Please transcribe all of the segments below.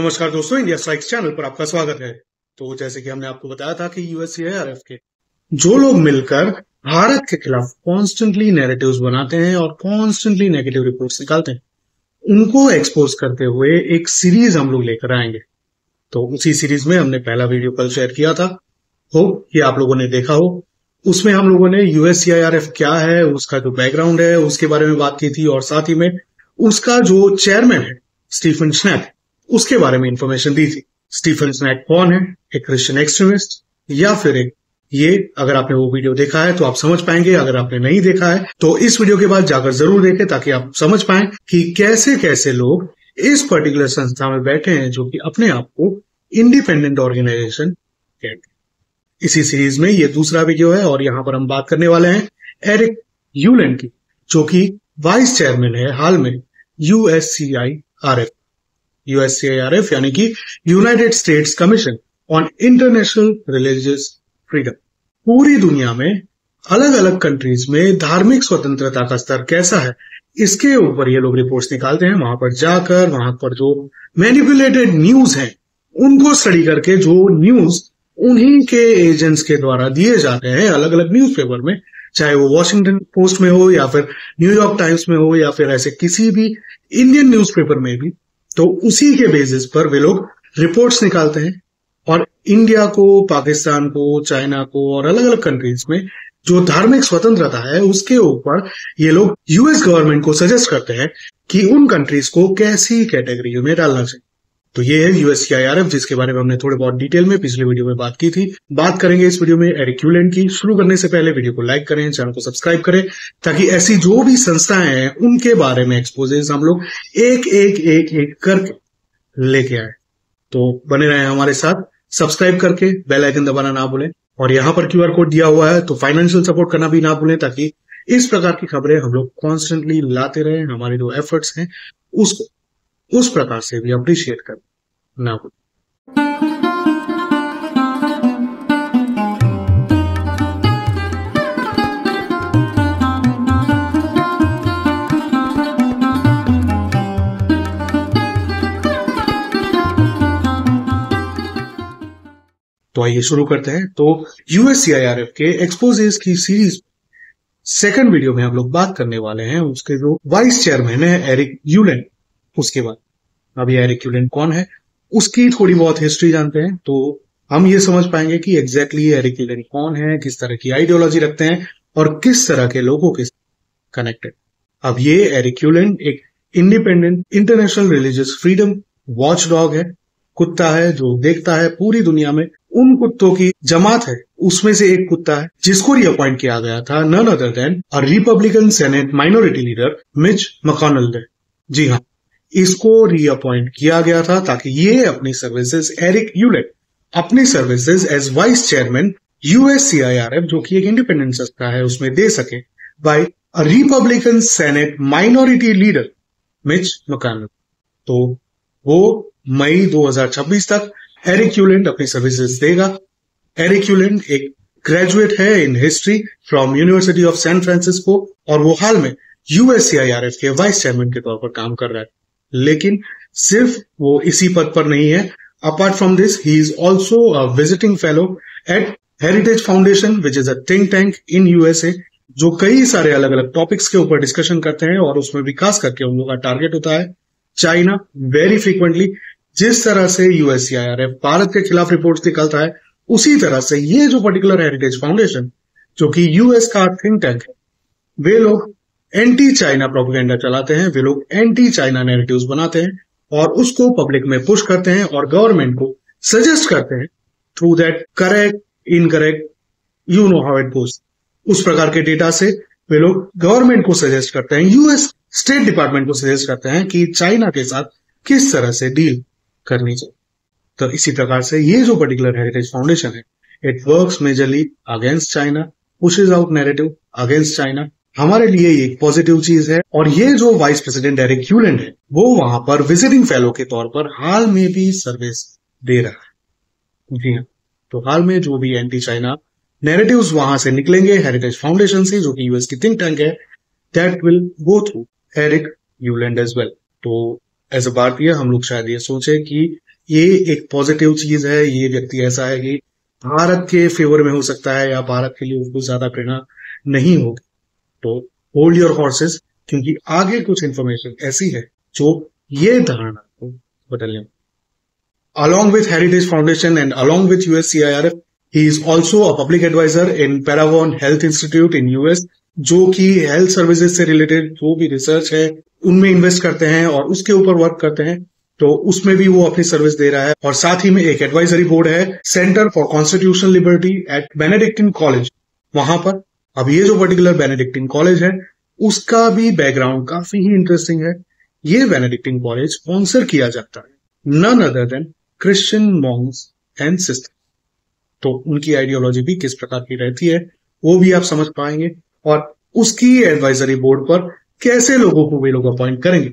नमस्कार दोस्तों India strikes channel पर आपका स्वागत है। तो जैसे कि हमने आपको बताया था कि यूएससीआरएफ के जो लोग मिलकर भारत के खिलाफ कॉन्स्टेंटली नैरेटिव्स बनाते हैं और कॉन्स्टेंटली नेगेटिव रिपोर्ट्स निकालते हैं, उनको एक्सपोज करते हुए एक सीरीज़ हम लोग लेकर आएँगे। तो उसी सीरीज़ में हमने पहला वीडियो कल शेयर किया था। हो कि आप लोगों ने देखा हो। उसमें हम लोगों ने यूएससीआईआरएफ क्या है, उसका जो बैकग्राउंड है, उसके बारे में बात की थी और साथ ही में उसका जो चेयरमैन है स्टीफन स्नैक उसके बारे में इंफॉर्मेशन दी थी। स्टीफन स्नैक कौन है? एक क्रिश्चियन एक्सट्रीमिस्ट या फिर एक ये, अगर आपने वो वीडियो देखा है तो आप समझ पाएँगे, अगर आपने नहीं देखा है तो इस वीडियो के बाद जाकर ज़रूर देखें ताकि आप समझ पाए कि कैसे कैसे लोग इस पर्टिकुलर संस्था में बैठे हैं जो कि अपने आप को इंडिपेंडेंट ऑर्गेनाइजेशन कहते हैं। इसी सीरीज़ में ये दूसरा वीडियो है और यहाँ पर हम बात करने वाले हैं एरिक यूलैंड की जो कि वाइस चेयरमैन है हाल में यूएससीआई आर एफ़ यूएससीआईआरएफ यानी कि United States Commission on International Religious Freedom पूरी दुनिया में अलग अलग कंट्रीज़ में धार्मिक स्वतंत्रता का स्तर कैसा है, इसके ऊपर ये लोग रिपोर्ट्स निकालते हैं। वहाँ पर जाकर, वहाँ पर जो मैनिपुलेटेड न्यूज़ है, उनको स्टडी करके जो न्यूज़ उन्हीं के एजेंट्स के द्वारा दिए जाते हैं अलग अलग न्यूज़पेपर में, चाहे वो वॉशिंगटन पोस्ट में हो या फिर न्यूयॉर्क टाइम्स में हो या फिर ऐसे किसी भी इंडियन न्यूज़पेपर में भी। तो उसी के बेसिस पर वे लोग रिपोर्ट्स निकालते हैं और इंडिया को पाकिस्तान को चाइना को और अलग अलग कंट्रीज़ में जो धार्मिक स्वतंत्रता है, उसके ऊपर ये लोग यूएस गवर्नमेंट को सजेस्ट करते हैं कि उन कंट्रीज़ को कैसी कैटेगरी में डालना चाहिए। तो ये है यूएससीआईआरएफ जिसके बारे में हमने थोड़े बहुत डिटेल में पिछले वीडियो में बात की थी। बात करेंगे इस वीडियो में एरिक्यूलेंट की। शुरू करने से पहले वीडियो को लाइक करें चैनल को सब्सक्राइब करें, ताकि ऐसी जो भी संस्थाएँ हैं, उनके बारे में एक्सपोजेस हम लोग एक एक एक एक करके लेके आए। तो बने रहे हमारे साथ सब्सक्राइब करके बेल आइकन दबाना ना भूलें, और यहाँ पर क्यूआर कोड दिया हुआ है तो फाइनेंशियल सपोर्ट करना भी ना भूलें, ताकि इस प्रकार की खबरें हम लोग कॉन्स्टेंटली लाते रहे, हमारे जो एफर्ट्स हैं, उसको, उस प्रकार से भी अप्रिशिएट कर। हो तो आइए शुरू करते हैं। तो यूएससीआईआरएफ के एक्सपोजेस की सीरीज़ सेकंड वीडियो में हम लोग बात करने वाले हैं। उसके जो वाइस चेयरमैन है एरिक यूलेन उसके बाद। अभी एरिक यूलेन कौन है? उसकी थोड़ी बहुत हिस्ट्री जानते हैं तो हम ये समझ पाएँगे कि एग्जैक्टली exactly एरिक यूलेन कौन है, किस तरह की आइडियोलॉजी रखते हैं और किस तरह के लोगों के कनेक्टेड अब ये एरिक एक independent international religious freedom watchdog है, कुत्ता है जो देखता है पूरी दुनिया में, उन कुत्तों की जमात है, उसमें से एक कुत्ता है, जिसको रीअपॉइंट किया गया था none other than a Republican Senate minority leader Mitch McConnell जी हाँ। इसको रीअपॉइंट किया गया था ताकि ये अपनी सर्विसेज़ एरिक यूलेट अपनी services as vice chairman USCIRF जो कि एक इंडिपेंडेंट संस्था है, उसमें दे सके by Republican Senate minority leader Mitch McConnell तो वो मई 2026 तक एरिक यूलेंड अपनी सर्विसेज़ देगा। एरिक यूलेंड एक ग्रेजुएट है in history from University of San Francisco और वो हाल में यूएससीआईआरएफ के वाइस चेयरमैन के तौर पर काम कर रहा है। लेकिन सिर्फ़ वो इसी पद पर नहीं है। Apart from this he is also visiting fellow at Heritage Foundation which is a think tank in USA जो कई सारे अलग अलग टॉपिक्स के ऊपर डिस्कशन करते हैं और उसमें विकास करके उन लोगों का टारगेट होता है। चाइना वेरी फ्रीक्वेंटली जिस तरह से यूएससीआईआरएफ भारत के खिलाफ रिपोर्ट्स निकलता है, उसी तरह से ये जो पर्टिकुलर हेरिटेज फाउंडेशन जो कि यूएस का थिंक टैंक है, वे लोग एंटी चाइना प्रोपोगेंडा चलाते हैं, वे लोग एंटी चाइना नेरेटिव्स बनाते हैं और उसको पब्लिक में पुश करते हैं और गवर्नमेंट को सजेस्ट करते हैं through that correct incorrect you know how it goes उस प्रकार के डेटा से वे लोग गवर्नमेंट को सजेस्ट करते हैं यूएस स्टेट डिपार्टमेंट को सजेस्ट करते हैं कि चाइना के साथ किस तरह से डील करनी चाहिए। तो इसी प्रकार से ये जो पर्टिकुलर हेरिटेज फाउंडेशन है it works majorly against China pushes out narrative against China हमारे लिए एक पॉजिटिव चीज़ है। और ये जो वाइस प्रेसिडेंट एरिक यूलैंड है, वो वहाँ पर विजिटिंग फेलो के तौर पर हाल में भी सर्विस दे रहा है। जी हाँ। तो हाल में जो भी एंटी चाइना नेरेटिव्स वहाँ से निकलेंगे हेरिटेज फाउंडेशन से, जो कि यूएस की थिंक टैंक है that will go through Eric Ueland as well तो एज अ भारतीय, हम लोग शायद ये सोचे कि ये एक पॉजिटिव चीज़ है, ये व्यक्ति ऐसा है कि भारत के फेवर में हो सकता है या भारत के लिए उसको ज़्यादा प्रेरणा नहीं होगी। तो होल्ड योर हॉर्सेस क्योंकि आगे कुछ इंफॉर्मेशन ऐसी है जो ये धारणा को बदलने along with Heritage Foundation and along with USCIRF, he is also a public advisor in Paragon Health Institute in US, जो कि हेल्थ सर्विसेज़ से रिलेटेड जो भी रिसर्च है उनमें इन्वेस्ट करते हैं और उसके ऊपर वर्क करते हैं। तो उसमें भी वो अपनी सर्विस दे रहा है और साथ ही में एक एडवाइजरी बोर्ड है Center for Constitutional Liberty at Benedictine College वहाँ पर अब ये जो पर्टिकुलर बेनेडिक्टिन कॉलेज है, उसका भी बैकग्राउंड काफ़ी ही इंटरेस्टिंग है। ये बेनेडिक्टिन कॉलेज स्पॉन्सर किया जाता है। None other than Christian monks and sister तो उनकी आइडियोलॉजी भी किस प्रकार की रहती है, वो भी आप समझ पाएँगे। और उसकी एडवाइजरी बोर्ड पर कैसे लोगों को वे लोग अपॉइंट करेंगे,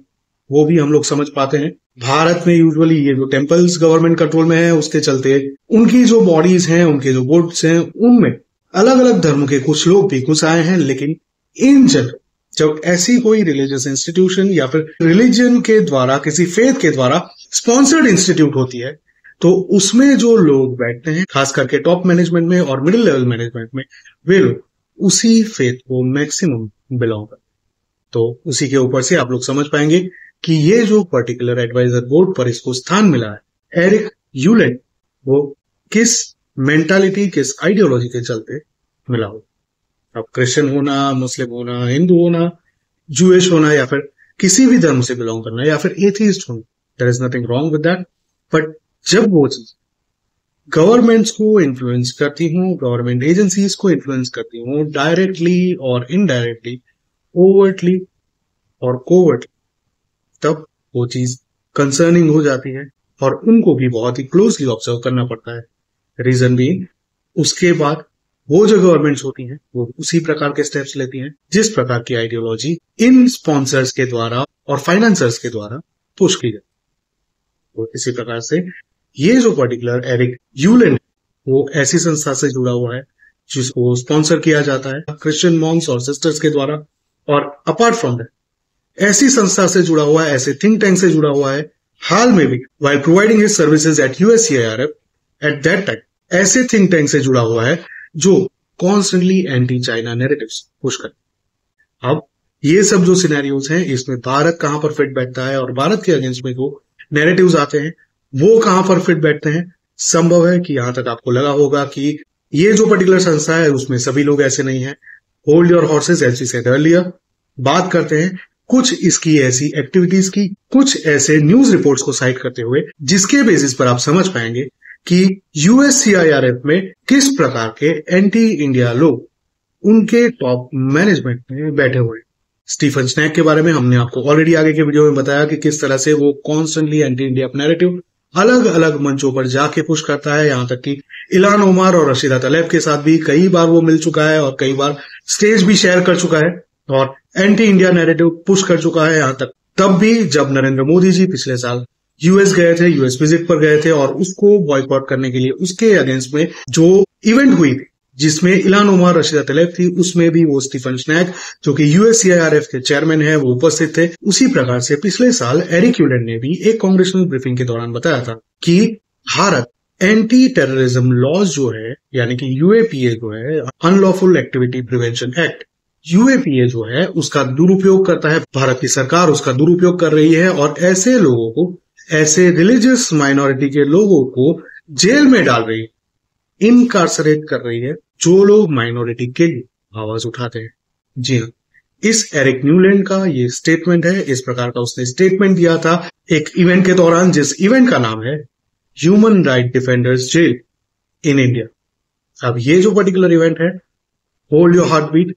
वो भी हम लोग समझ पाते हैं। भारत में यूजुअली ये जो टेम्पल्स गवर्नमेंट कंट्रोल में है, उसके चलते उनकी जो बॉडीज हैं, उनके जो बोर्ड्स हैं, उनमें अलग अलग धर्म के कुछ लोग भी घुस आए हैं, लेकिन इन जनरल जब ऐसी कोई रिलीजियस इंस्टीट्यूशन या फिर रिलीजन के द्वारा, किसी फेथ के द्वारा स्पॉन्सर्ड इंस्टीट्यूट होती है तो उसमें जो लोग बैठते हैं, खास करके टॉप मैनेजमेंट में और मिडिल लेवल मैनेजमेंट में, वे लोग उसी फेथ को मैक्सिमम बिलोंग करते तो उसी के ऊपर से आप लोग समझ पाएँगे कि ये जो पर्टिकुलर एडवाइजर बोर्ड पर इसको स्थान मिला है एरिक यूलेट वो किस मेंटालिटी किस आइडियोलॉजी के चलते मिला हो? अब क्रिश्चियन होना मुस्लिम होना हिंदू होना जूश होना, या फिर किसी भी धर्म से बिलोंग करना, या फिर एथिस्ट होना there is nothing wrong with that but जब वो चीज़ गवर्नमेंट्स को इन्फ्लुएंस करती हूँ गवर्नमेंट एजेंसीज को इन्फ्लुएंस करती हूँ डायरेक्टली और इनडायरेक्टली ओवर्टली और कोवर्टली तब वो चीज़ कंसर्निंग हो जाती है और उनको भी बहुत ही क्लोजली ऑब्ज़र्व करना पड़ता है। रीजन भी उसके बाद वो जो गवर्नमेंट्स होती हैं, वो उसी प्रकार के स्टेप्स लेती हैं, जिस प्रकार की आइडियोलॉजी इन स्पॉन्सर्स के द्वारा और फाइनेंसर्स के द्वारा पुश की जाती तो इसी प्रकार से ये जो पर्टिकुलर एरिक यूलेन वो ऐसी संस्था से जुड़ा हुआ है, जिसको स्पॉन्सर किया जाता है। क्रिश्चियन मॉन्स और सिस्टर्स के द्वारा और अपार्ट फ्रॉम दैट ऐसी संस्था से जुड़ा हुआ है, ऐसे थिंक टैंक से जुड़ा हुआ है। हाल में भी while providing his services at USCIRF at that time ऐसे थिंक टैंक से जुड़ा हुआ है जो constantly anti China narrative push कर अब ये सब जो सिनेरियोज हैं, इसमें भारत कहाँ पर फिट बैठता है और भारत के अगेंस्ट में जो नेरेटिव्स आते हैं, वो कहाँ पर फिट बैठते हैं, संभव है कि यहाँ तक आपको लगा होगा कि ये जो पर्टिकुलर संस्था है, उसमें सभी लोग ऐसे नहीं है। Hold your horses as said earlier बात करते हैं कुछ इसकी ऐसी एक्टिविटीज़ की, कुछ ऐसे न्यूज़ रिपोर्ट्स को साइट करते हुए, जिसके बेसिस पर आप समझ पाएँगे कि यूएससीआईआरएफ में किस प्रकार के एंटी इंडिया लोग उनके टॉप मैनेजमेंट में बैठे हुए स्टीफन स्नैक के बारे में हमने आपको ऑलरेडी आगे के वीडियो में बताया कि किस तरह से वो कॉन्स्टेंटली एंटी इंडिया नैरेटिव अलग अलग मंचों पर जाके पुश करता है। यहाँ तक कि इलान उमर और रशीदा तलेब के साथ भी कई बार वो मिल चुका है और कई बार स्टेज भी शेयर कर चुका है और एंटी इंडिया नैरेटिव पुश कर चुका है यहाँ तक। तब भी जब नरेंद्र मोदी जी पिछले साल यूएस गए थे यूएस विज़िट पर गए थे और उसको बॉयकॉट करने के लिए उसके अगेंस्ट में जो इवेंट हुई थी, जिसमें इलान उमर, रशीदा तलेब थी, उसमें भी वो स्टीफन स्नैक, जो कि यूएससीआईआरएफ के चेयरमैन है, वो उपस्थित थे। उसी प्रकार से पिछले साल एरिक यूलेन ने भी एक कांग्रेशनल ब्रीफिंग के दौरान बताया था कि भारत एंटी टेररिज्म लॉज जो है, यानी कि यूएपीए जो है unlawful activity prevention act UAPA जो है, उसका दुरुपयोग करता है। भारत की सरकार उसका दुरुपयोग कर रही है और ऐसे लोगों को ऐसे रिलीजियस माइनॉरिटी के लोगों को जेल में डाल रही है। इनकारसरेट कर रही है, जो लोग माइनॉरिटी के लिए आवाज़ उठाते हैं। जी हाँ इस एरिक न्यूलैंड का ये स्टेटमेंट है, इस प्रकार का उसने स्टेटमेंट दिया था एक इवेंट के दौरान, जिस इवेंट का नाम है human right defenders jail in India अब ये जो पर्टिकुलर इवेंट है होल्ड योर हार्ट बीट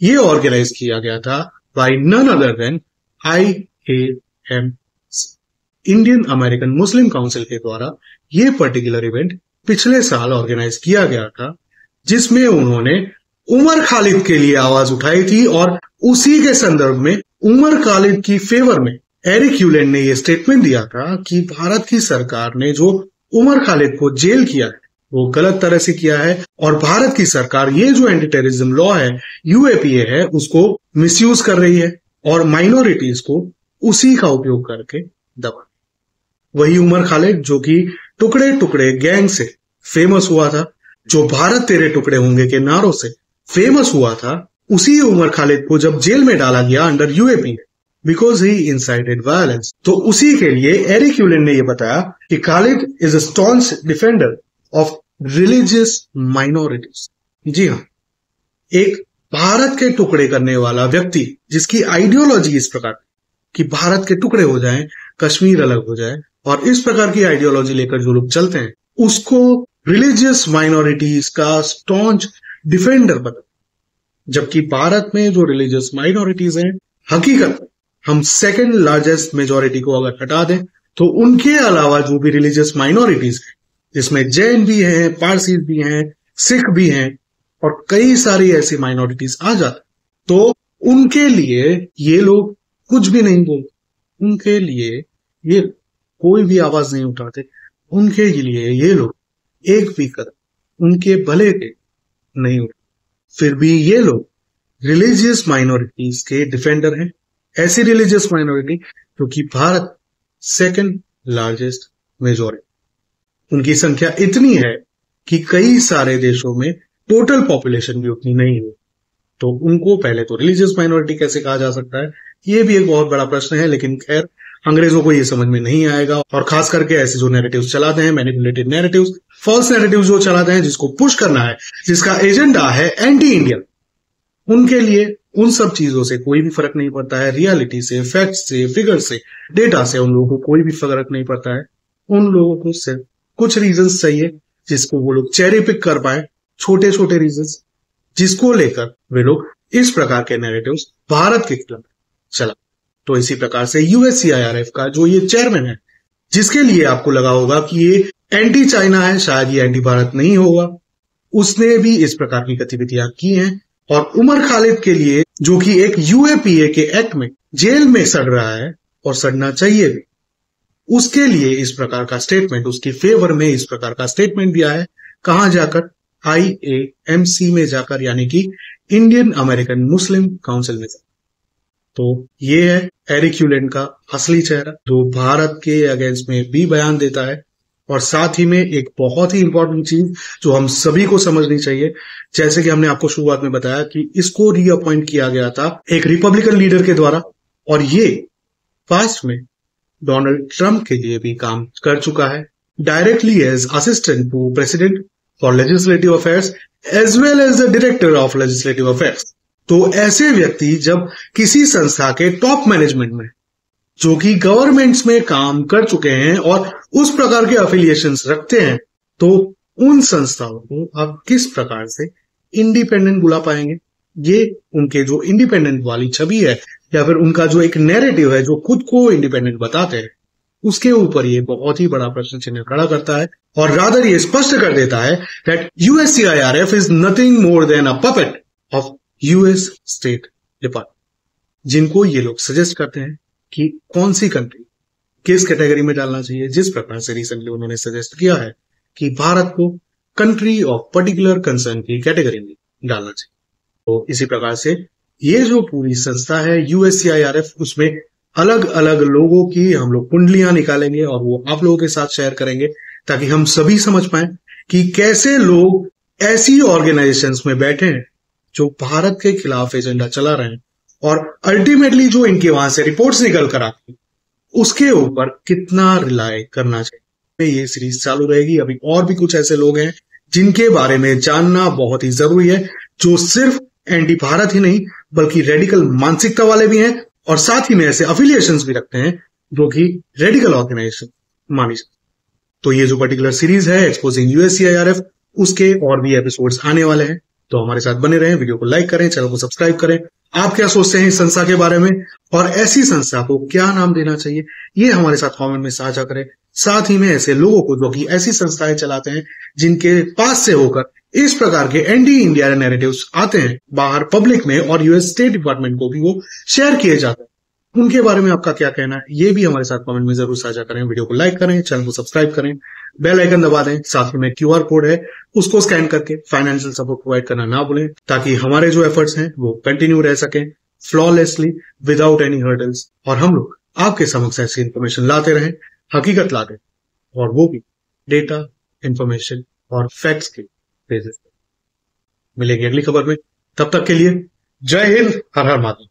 ये ऑर्गेनाइज किया गया था by none other than I A M Indian American Muslim Council के द्वारा ये पर्टिकुलर इवेंट पिछले साल ऑर्गेनाइज किया गया था, जिसमें उन्होंने उमर खालिद के लिए आवाज़ उठाई थी और उसी के संदर्भ में उमर खालिद की फेवर में एरिक यूलैंड ने यह स्टेटमेंट दिया था कि भारत की सरकार ने जो उमर खालिद को जेल किया है, वो गलत तरह से किया है और भारत की सरकार ये जो एंटी टेररिज्म लॉ है यूएपीए है, उसको मिसयूज कर रही है और माइनॉरिटीज को उसी का उपयोग करके दबा वही उमर खालिद जो कि टुकड़े टुकड़े गैंग से फ़ेमस हुआ था, जो भारत तेरे टुकड़े होंगे के नारों से फ़ेमस हुआ था, उसी उमर खालिद को जब जेल में डाला गया under UAP because he incited violence तो उसी के लिए एरिक यूलिन ने यह बताया कि Khalid is staunch defender of religious minorities जी हाँ एक भारत के टुकड़े करने वाला व्यक्ति जिसकी आइडियोलॉजी इस प्रकार कि भारत के टुकड़े हो जाएँ, कश्मीर अलग हो जाए और इस प्रकार की आइडियोलॉजी लेकर जो लोग चलते हैं, उसको रिलीजियस माइनॉरिटीज का स्टॉन्च डिफेंडर बता जबकि भारत में जो रिलीजियस माइनॉरिटीज हैं, हकीकत, हम सेकेंड लार्जेस्ट मेजोरिटी को अगर हटा दें तो उनके अलावा जो भी रिलीजियस माइनॉरिटीज हैं, जिसमें जैन भी हैं, पारसी भी हैं, सिख भी हैं, और कई सारी ऐसी माइनॉरिटीज आ जाती तो उनके लिए ये लोग कुछ भी नहीं बोलते। उनके लिए ये कोई भी आवाज़ नहीं उठाते। उनके लिए ये लोग एक भी कदम उनके भले के नहीं उठते। फिर भी ये लोग रिलीजियस माइनॉरिटीज के डिफेंडर हैं। ऐसी रिलीजियस माइनॉरिटी जो कि भारत सेकंड लार्जेस्ट मेजोरिटी उनकी संख्या इतनी है कि कई सारे देशों में टोटल पॉपुलेशन भी उतनी नहीं है। तो उनको पहले तो रिलीजियस माइनॉरिटी कैसे कहा जा सकता है? ये भी एक बहुत बड़ा प्रश्न है, लेकिन खैर अंग्रेज़ों को ये समझ में नहीं आएगा और खास करके ऐसे जो नेरेटिव चलाते हैं मैनिपुलेटेड नेरेटिव फॉल्स नेरेटिव जो चलाते हैं, जिसको पुश करना है, जिसका एजेंडा है एंटी इंडियन उनके लिए उन सब चीज़ों से कोई भी फ़र्क नहीं पड़ता है। रियलिटी से फैक्ट से फिगर से डेटा से उन लोगों को कोई भी फ़र्क नहीं पड़ता है। उन लोगों को सिर्फ़ कुछ रीजन चाहिए जिसको वो लोग चेरी पिक कर पाए छोटे छोटे रीजन जिसको लेकर वे लोग इस प्रकार के नेरेटिव भारत के खिलाफ चला तो इसी प्रकार से यूएससीआईआरएफ का जो ये चेयरमैन है, जिसके लिए आपको लगा होगा कि ये एंटी चाइना है, शायद ये एंटी भारत नहीं होगा। उसने भी इस प्रकार की गतिविधियाँ की हैं और उमर खालिद के लिए, जो कि एक यूएपीए के एक्ट में जेल में सड़ रहा है और सड़ना चाहिए भी, उसके लिए इस प्रकार का स्टेटमेंट उसके फेवर में इस प्रकार का स्टेटमेंट दिया है। कहा जाकर? आई ए एम सी में जाकर, यानी कि इंडियन अमेरिकन मुस्लिम काउंसिल में जाकर। तो ये है एरिक का असली चेहरा, जो भारत के अगेंस्ट में भी बयान देता है। और साथ ही में एक बहुत ही इंपॉर्टेंट चीज़ जो हम सभी को समझनी चाहिए, जैसे कि हमने आपको शुरुआत में बताया कि इसको रीअपॉइंट किया गया था एक रिपब्लिकन लीडर के द्वारा, और ये पास्ट में डोनाल्ड ट्रंप के लिए भी काम कर चुका है directly as assistant to president for legislative affairs as well as the director of legislative affairs तो ऐसे व्यक्ति जब किसी संस्था के टॉप मैनेजमेंट में, जो कि गवर्नमेंट्स में काम कर चुके हैं और उस प्रकार के अफिलिएशन रखते हैं तो उन संस्थाओं को आप किस प्रकार से इंडिपेंडेंट बुला पाएँगे? ये उनके जो इंडिपेंडेंट वाली छवि है, या फिर उनका जो एक नैरेटिव है, जो खुद को इंडिपेंडेंट बताते हैं, उसके ऊपर ये बहुत ही बड़ा प्रश्न चिन्ह खड़ा करता है और रादर ये स्पष्ट कर देता है that USCIRF is nothing more than a puppet of US State Department जिनको ये लोग सजेस्ट करते हैं कि कौन सी कंट्री किस कैटेगरी में डालना चाहिए, जिस प्रकार से रिसेंटली उन्होंने सजेस्ट किया है कि भारत को कंट्री ऑफ़ पर्टिकुलर कंसर्न की कैटेगरी में डालना चाहिए। तो इसी प्रकार से ये जो पूरी संस्था है यूएससीआईआरएफ उसमें अलग अलग लोगों की हम लोग कुंडलियाँ निकालेंगे और वो आप लोगों के साथ शेयर करेंगे, ताकि हम सभी समझ पाए कि कैसे लोग ऐसी ऑर्गेनाइजेशंस में बैठे हैं जो भारत के खिलाफ एजेंडा चला रहे हैं और अल्टीमेटली जो इनके वहाँ से रिपोर्ट्स निकल कर आती उसके ऊपर कितना रिलाय करना चाहिए? ये सीरीज़ चालू रहेगी। अभी और भी कुछ ऐसे लोग हैं जिनके बारे में जानना बहुत ही ज़रूरी है, जो सिर्फ़ एंटी भारत ही नहीं, बल्कि रेडिकल मानसिकता वाले भी हैं और साथ ही में ऐसे अफिलिएशन भी रखते हैं जो कि रेडिकल ऑर्गेनाइजेशन मानी जाती तो ये जो पर्टिकुलर सीरीज़ है एक्सपोजिंग यूएससीआईआरएफ उसके और भी एपिसोड्स आने वाले हैं। तो हमारे साथ बने रहें, वीडियो को लाइक करें, चैनल को सब्सक्राइब करें। आप क्या सोचते हैं इस संस्था के बारे में? और ऐसी संस्था को क्या नाम देना चाहिए? ये हमारे साथ कमेंट में साझा करें। साथ ही में ऐसे लोगों को जो कि ऐसी संस्थाएँ चलाते हैं, जिनके पास से होकर इस प्रकार के एंटी इंडिया नेरेटिव आते हैं, बाहर पब्लिक में और यूएस स्टेट डिपार्टमेंट को भी वो शेयर किए जाते हैं। उनके बारे में आपका क्या कहना है? ये भी हमारे साथ कमेंट में ज़रूर साझा करें, वीडियो को लाइक करें चैनल को सब्सक्राइब करें बेल आइकन दबा दें, साथ ही में क्यू कोड है, उसको स्कैन करके फाइनेंशियल सपोर्ट प्रोवाइड करना ना भूलें, ताकि हमारे जो एफर्ट्स हैं, वो कंटिन्यू रह सके फ्लॉलेसली विदाउट एनी हर्डल्स और हम लोग आपके समक्ष ऐसी इन्फॉर्मेशन लाते रहें, हकीकत ला दे और वो भी डेटा इन्फॉर्मेशन और फैक्ट्स के बेसिस पे मिलेंगे अगली खबर में, तब तक के लिए जय हिंद, हर हर माता